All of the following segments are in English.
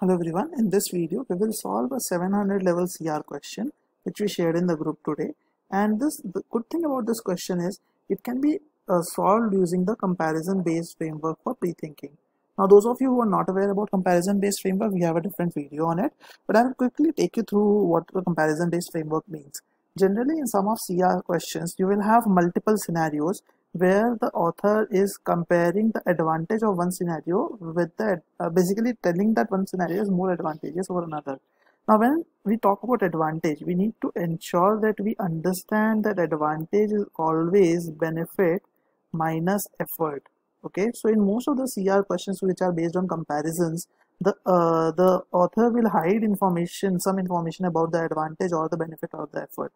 Hello everyone, in this video we will solve a 700 level CR question which we shared in the group today and this the good thing about this question is it can be uh, solved using the comparison based framework for pre-thinking. Now those of you who are not aware about comparison based framework we have a different video on it but I will quickly take you through what the comparison based framework means. Generally in some of CR questions you will have multiple scenarios where the author is comparing the advantage of one scenario with the uh, basically telling that one scenario is more advantageous over another. Now when we talk about advantage we need to ensure that we understand that advantage is always benefit minus effort. Okay? So in most of the cr questions which are based on comparisons the uh, the author will hide information some information about the advantage or the benefit or the effort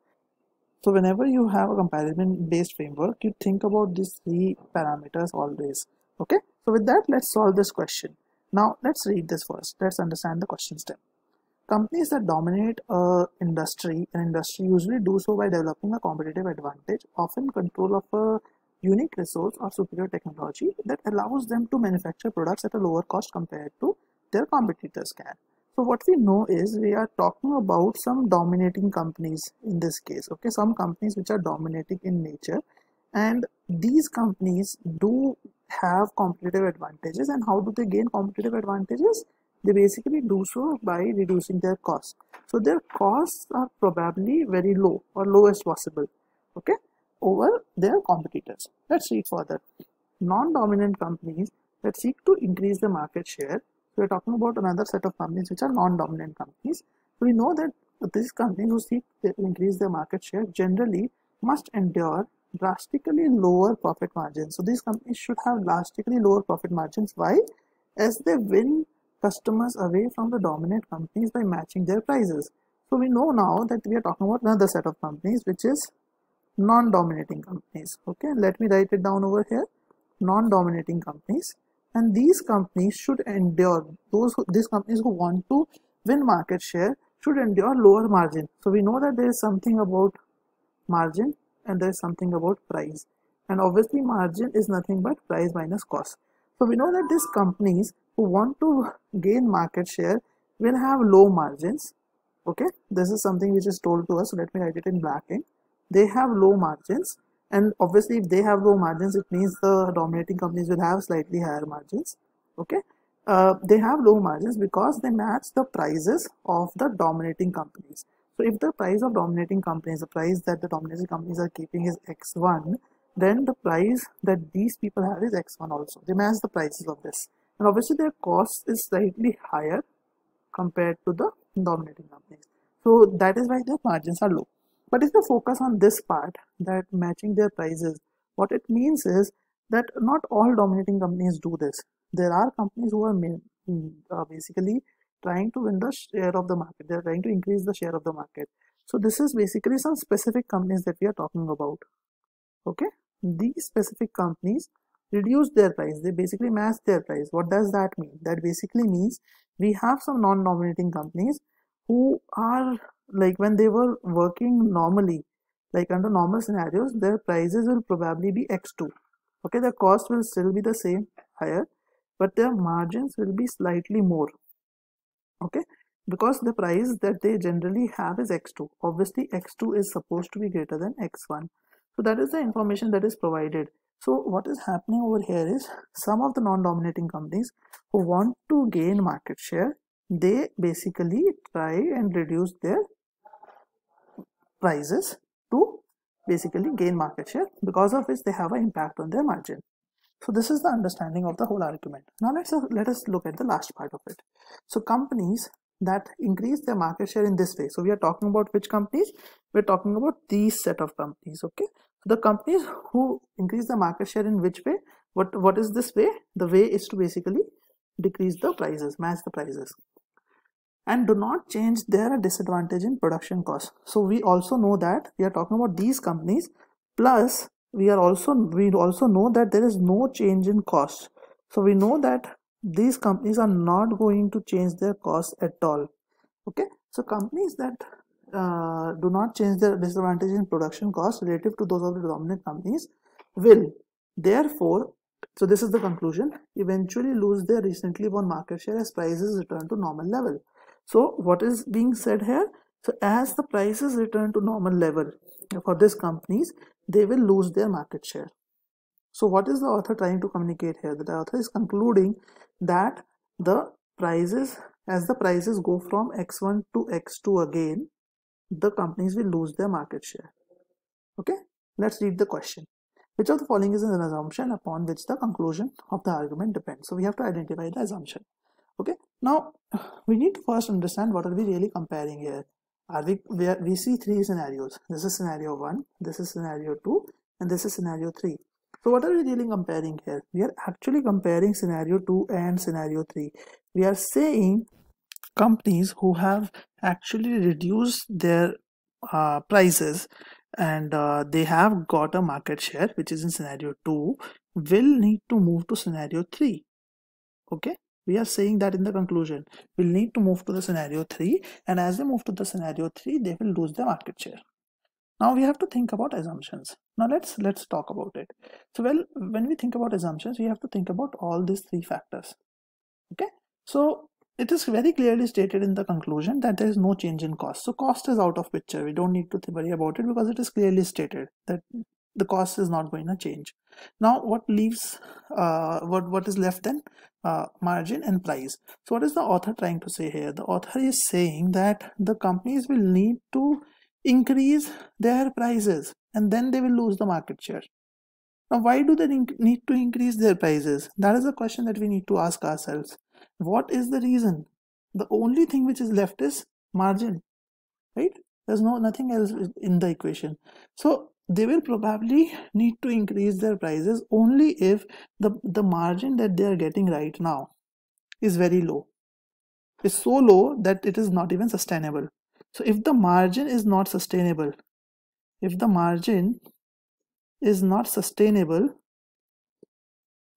so whenever you have a comparison based framework, you think about these three parameters always. Okay. So with that, let's solve this question. Now let's read this first. Let's understand the question step. Companies that dominate a industry, an industry usually do so by developing a competitive advantage, often control of a unique resource or superior technology that allows them to manufacture products at a lower cost compared to their competitors can. So what we know is we are talking about some dominating companies in this case, okay, some companies which are dominating in nature and these companies do have competitive advantages and how do they gain competitive advantages? They basically do so by reducing their costs. So their costs are probably very low or lowest possible, okay, over their competitors. Let's read further. Non-dominant companies that seek to increase the market share we're talking about another set of companies which are non-dominant companies. We know that these companies who seek to increase their market share generally must endure drastically lower profit margins. So these companies should have drastically lower profit margins. Why? As they win customers away from the dominant companies by matching their prices. So we know now that we are talking about another set of companies which is non-dominating companies. Okay, let me write it down over here. Non-dominating companies and these companies should endure those these companies who want to win market share should endure lower margin. So we know that there is something about margin and there is something about price. And obviously margin is nothing but price minus cost. So we know that these companies who want to gain market share will have low margins. Okay? This is something which is told to us. So let me write it in black ink. They have low margins and obviously if they have low margins it means the dominating companies will have slightly higher margins okay? Uh, they have low margins because they match the prices of the dominating companies. So if the price of dominating companies the price that the dominating companies are keeping is x1 then the price that these people have is x1 also. They match the prices of this. And obviously their cost is slightly higher compared to the dominating companies. So that is why their margins are low but if you focus on this part, that matching their prices, what it means is that not all dominating companies do this. There are companies who are mm, uh, basically trying to win the share of the market. They're trying to increase the share of the market. So this is basically some specific companies that we are talking about. Okay. These specific companies reduce their price. They basically match their price. What does that mean? That basically means we have some non-dominating companies who are like when they were working normally like under normal scenarios their prices will probably be x2 okay the cost will still be the same higher but their margins will be slightly more. Okay because the price that they generally have is x2 obviously x2 is supposed to be greater than x1 so that is the information that is provided. So what is happening over here is some of the non-dominating companies who want to gain market share they basically try and reduce their prices to basically gain market share. Because of which they have an impact on their margin. So this is the understanding of the whole argument. Now let's uh, let us look at the last part of it. So companies that increase their market share in this way. So we are talking about which companies? We're talking about these set of companies okay? So the companies who increase the market share in which way? What what is this way? The way is to basically decrease the prices match the prices and do not change their disadvantage in production cost so we also know that we are talking about these companies plus we are also we also know that there is no change in cost. So we know that these companies are not going to change their cost at all. Okay? So companies that uh, do not change their disadvantage in production cost relative to those of the dominant companies will therefore so this is the conclusion. Eventually lose their recently won market share as prices return to normal level. So what is being said here? So as the prices return to normal level for these companies they will lose their market share. So what is the author trying to communicate here? The author is concluding that the prices as the prices go from x1 to x2 again the companies will lose their market share. Okay? Let's read the question which of the following is an assumption upon which the conclusion of the argument depends? So we have to identify the assumption. Okay? Now we need to first understand what are we really comparing here. Are we we, are, we see three scenarios. This is scenario one this is scenario two and this is scenario three. So what are we really comparing here? We are actually comparing scenario two and scenario three. We are saying companies who have actually reduced their uh, prices and uh, they have got a market share which is in scenario 2 will need to move to scenario 3 okay? We are saying that in the conclusion. We'll need to move to the scenario 3 and as they move to the scenario 3 they will lose their market share. Now we have to think about assumptions. Now let's let's talk about it. So well when we think about assumptions we have to think about all these three factors. Okay? So it is very clearly stated in the conclusion that there is no change in cost. So cost is out of picture. We don't need to worry about it because it is clearly stated that the cost is not going to change. Now what leaves uh, what what is left then? Uh, margin and price. So what is the author trying to say here? The author is saying that the companies will need to increase their prices and then they will lose the market share. Now why do they need to increase their prices? That is a question that we need to ask ourselves what is the reason? The only thing which is left is margin right? There's no nothing else in the equation. So they will probably need to increase their prices only if the the margin that they are getting right now is very low. Is so low that it is not even sustainable. So if the margin is not sustainable if the margin is not sustainable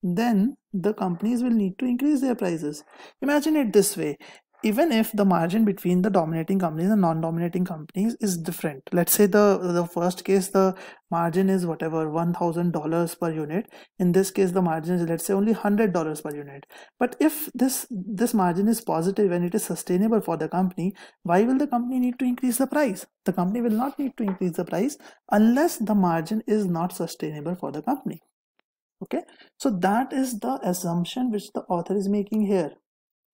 then the companies will need to increase their prices. Imagine it this way. Even if the margin between the dominating companies and non-dominating companies is different let's say the the first case the margin is whatever $1000 per unit. In this case the margin is let's say only $100 per unit. But if this this margin is positive and it is sustainable for the company why will the company need to increase the price? The company will not need to increase the price unless the margin is not sustainable for the company okay? So that is the assumption which the author is making here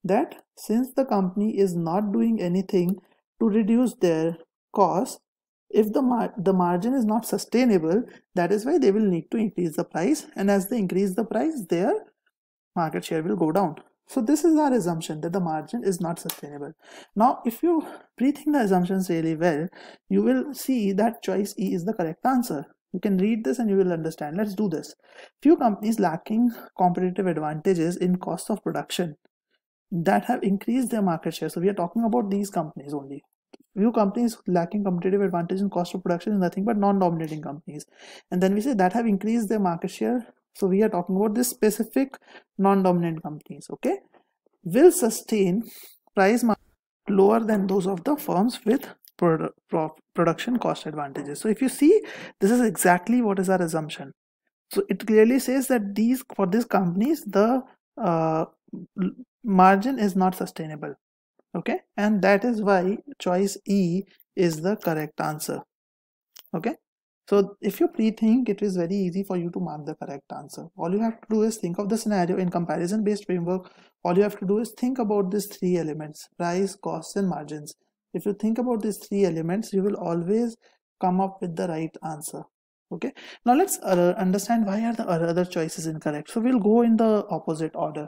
that since the company is not doing anything to reduce their cost if the mar the margin is not sustainable that is why they will need to increase the price and as they increase the price their market share will go down. So this is our assumption that the margin is not sustainable. Now if you rethink the assumptions really well you will see that choice e is the correct answer you can read this and you will understand. Let's do this. Few companies lacking competitive advantages in cost of production that have increased their market share. So we are talking about these companies only. Few companies lacking competitive advantage in cost of production is nothing but non-dominating companies. And then we say that have increased their market share. So we are talking about this specific non-dominant companies. Okay. Will sustain price lower than those of the firms with production cost advantages. So if you see this is exactly what is our assumption. So it clearly says that these for these companies the uh, margin is not sustainable. Okay? And that is why choice e is the correct answer. Okay? So if you pre-think it is very easy for you to mark the correct answer. All you have to do is think of the scenario in comparison based framework. All you have to do is think about these three elements price costs and margins if you think about these three elements you will always come up with the right answer. Okay? Now let's uh, understand why are the other choices incorrect. So we'll go in the opposite order.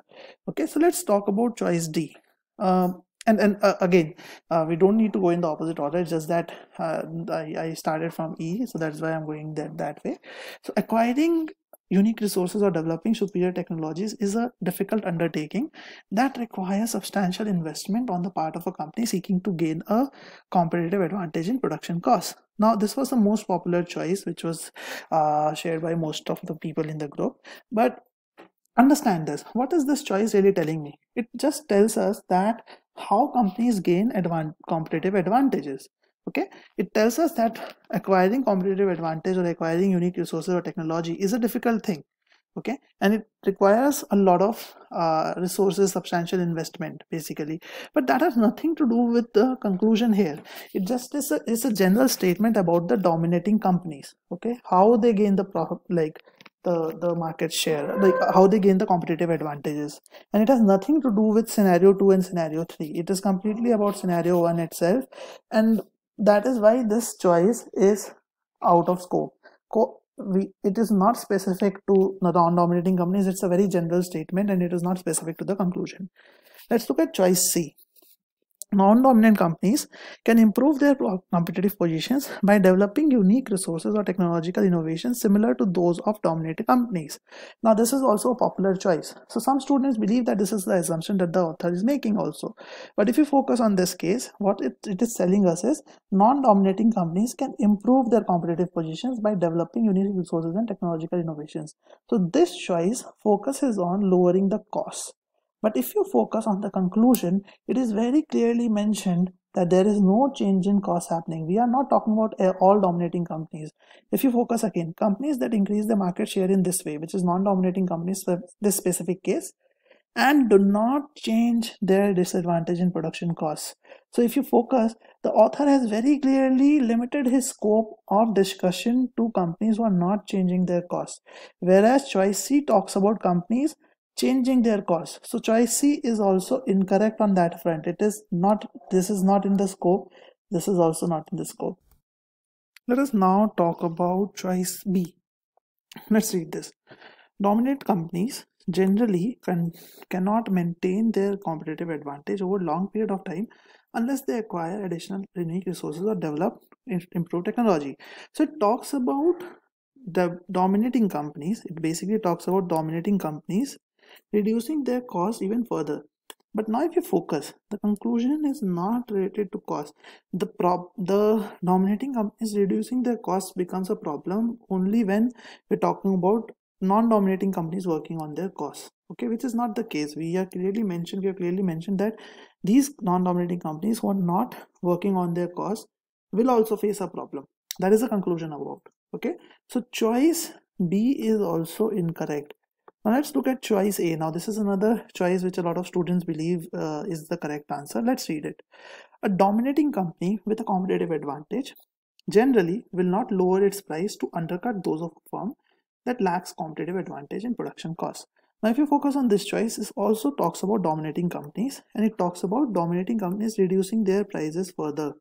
Okay? So let's talk about choice d. Um, and and uh, again uh, we don't need to go in the opposite order. It's just that uh, I, I started from e so that's why i'm going that that way. So acquiring unique resources or developing superior technologies is a difficult undertaking that requires substantial investment on the part of a company seeking to gain a competitive advantage in production costs. Now, this was the most popular choice, which was uh, shared by most of the people in the group. But understand this what is this choice really telling me? It just tells us that how companies gain advan competitive advantages okay? It tells us that acquiring competitive advantage or acquiring unique resources or technology is a difficult thing. Okay? And it requires a lot of uh, resources substantial investment basically. But that has nothing to do with the conclusion here. It just is a, is a general statement about the dominating companies. Okay? How they gain the profit like the the market share like how they gain the competitive advantages. And it has nothing to do with scenario 2 and scenario 3 it is completely about scenario 1 itself. And that is why this choice is out of scope. We it is not specific to the non-dominating companies. It's a very general statement and it is not specific to the conclusion. Let's look at choice c non-dominant companies can improve their competitive positions by developing unique resources or technological innovations similar to those of dominating companies. Now this is also a popular choice. So some students believe that this is the assumption that the author is making also. But if you focus on this case, what it, it is telling us is non-dominating companies can improve their competitive positions by developing unique resources and technological innovations. So this choice focuses on lowering the costs but if you focus on the conclusion, it is very clearly mentioned that there is no change in cost happening. We are not talking about eh, all dominating companies. If you focus again, companies that increase the market share in this way, which is non-dominating companies for this specific case, and do not change their disadvantage in production costs. So if you focus, the author has very clearly limited his scope of discussion to companies who are not changing their costs. Whereas choice C talks about companies changing their course so choice c is also incorrect on that front. It is not this is not in the scope. This is also not in the scope. Let us now talk about choice b. Let's read this. Dominant companies generally can, cannot maintain their competitive advantage over long period of time unless they acquire additional unique resources or develop improved technology. So it talks about the dominating companies. It basically talks about dominating companies reducing their cost even further. But now if you focus, the conclusion is not related to cost. The prop the dominating companies reducing their cost becomes a problem only when we're talking about non-dominating companies working on their costs. Okay, which is not the case. We are clearly mentioned, we have clearly mentioned that these non-dominating companies who are not working on their costs will also face a problem. That is the conclusion about. Okay, so choice B is also incorrect now let's look at choice A. Now this is another choice which a lot of students believe uh, is the correct answer. Let's read it. A dominating company with a competitive advantage generally will not lower its price to undercut those of a firm that lacks competitive advantage in production costs. Now if you focus on this choice, it also talks about dominating companies and it talks about dominating companies reducing their prices further.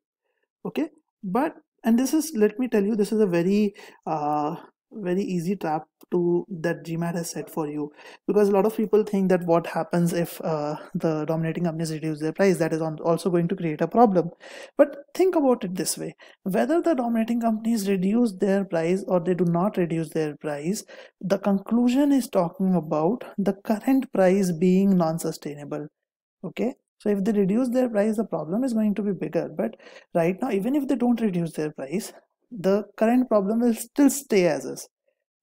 Okay, but and this is let me tell you this is a very uh, very easy trap to that gmat has set for you. Because a lot of people think that what happens if uh, the dominating companies reduce their price that is also going to create a problem. But think about it this way. Whether the dominating companies reduce their price or they do not reduce their price the conclusion is talking about the current price being non-sustainable. Okay? So if they reduce their price the problem is going to be bigger. But right now even if they don't reduce their price the current problem will still stay as is.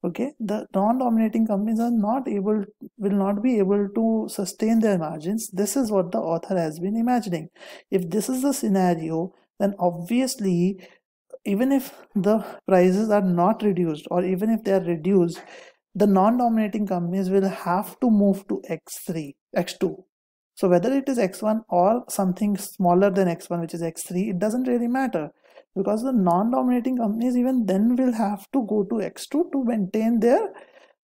Okay? The non-dominating companies are not able will not be able to sustain their margins. This is what the author has been imagining. If this is the scenario then obviously even if the prices are not reduced or even if they are reduced the non-dominating companies will have to move to x3 x2 so whether it is x1 or something smaller than x1 which is x3 it doesn't really matter because the non-dominating companies even then will have to go to x2 to maintain their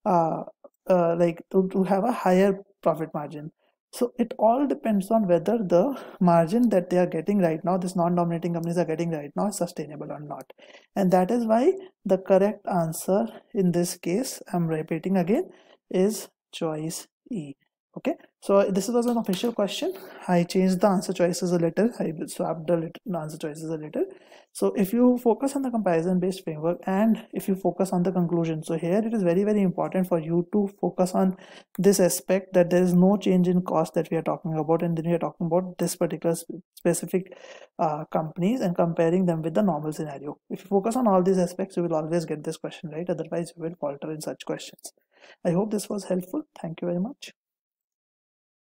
uh, uh, like to, to have a higher profit margin. So it all depends on whether the margin that they are getting right now this non-dominating companies are getting right now is sustainable or not. And that is why the correct answer in this case i'm repeating again is choice e okay so this was an official question. I changed the answer choices a little. I swapped the answer choices a little. So if you focus on the comparison based framework and if you focus on the conclusion so here it is very very important for you to focus on this aspect that there is no change in cost that we are talking about and then we are talking about this particular specific uh, companies and comparing them with the normal scenario. If you focus on all these aspects you will always get this question right. Otherwise you will falter in such questions. I hope this was helpful. Thank you very much